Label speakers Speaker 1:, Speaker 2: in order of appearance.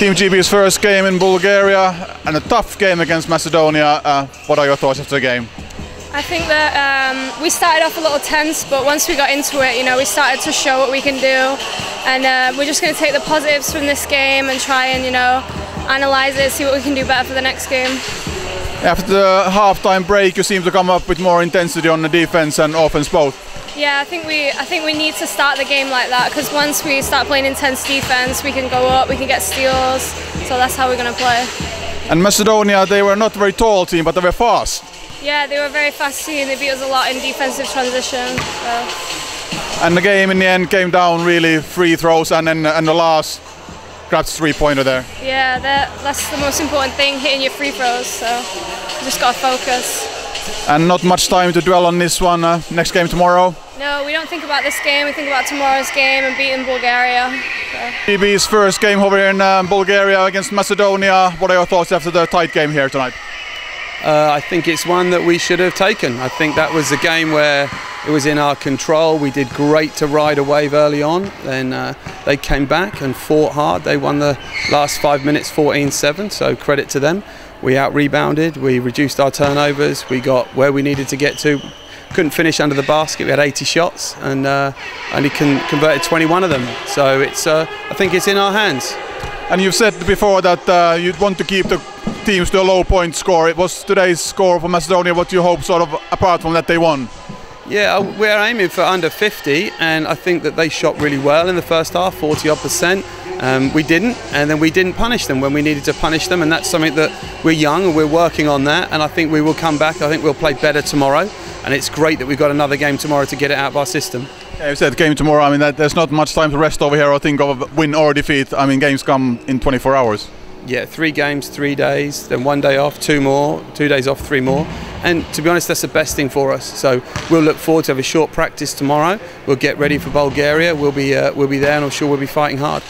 Speaker 1: Team GB's first game in Bulgaria and a tough game against Macedonia. Uh, what are your thoughts after the game?
Speaker 2: I think that um, we started off a little tense, but once we got into it, you know, we started to show what we can do, and uh, we're just going to take the positives from this game and try and you know analyze it, see what we can do better for the next game.
Speaker 1: After the halftime break, you seem to come up with more intensity on the defense and offense both.
Speaker 2: Yeah, I think we I think we need to start the game like that because once we start playing intense defense, we can go up, we can get steals. So that's how we're going to play.
Speaker 1: And Macedonia, they were not a very tall team, but they were fast.
Speaker 2: Yeah, they were very fast team. They beat us a lot in defensive transition. So.
Speaker 1: And the game in the end came down really free throws and then and the last grabbed three pointer there.
Speaker 2: Yeah, that, that's the most important thing, hitting your free throws. So you just got to focus.
Speaker 1: And not much time to dwell on this one. Uh, next game tomorrow.
Speaker 2: No, we don't think about this game. We think about tomorrow's game and beating Bulgaria. So.
Speaker 1: GB's first game over here in uh, Bulgaria against Macedonia. What are your thoughts after the tight game here tonight?
Speaker 3: Uh, I think it's one that we should have taken. I think that was a game where it was in our control. We did great to ride a wave early on. Then uh, they came back and fought hard. They won the last five minutes 14 7, so credit to them. We out rebounded, we reduced our turnovers, we got where we needed to get to. Couldn't finish under the basket. We had 80 shots and uh, only con- converted 21 of them. So it's, uh, I think it's in our hands.
Speaker 1: And you've said before that uh, you'd want to keep the teams to a low point score. It was today's score for Macedonia. What do you hope, sort of, apart from that they won?
Speaker 3: Yeah, we're aiming for under 50, and I think that they shot really well in the first half, 40 odd percent. Um, we didn't, and then we didn't punish them when we needed to punish them, and that's something that we're young and we're working on that, and I think we will come back. I think we'll play better tomorrow, and it's great that we've got another game tomorrow to get it out of our system.
Speaker 1: Yeah, you said game tomorrow. I mean, that, there's not much time to rest over here I think of win or defeat. I mean, games come in 24 hours.
Speaker 3: Yeah, three games, three days, then one day off, two more, two days off, three more. And to be honest, that's the best thing for us. So we'll look forward to have a short practice tomorrow. We'll get ready for Bulgaria. We'll be uh, we'll be there, and I'm sure we'll be fighting hard.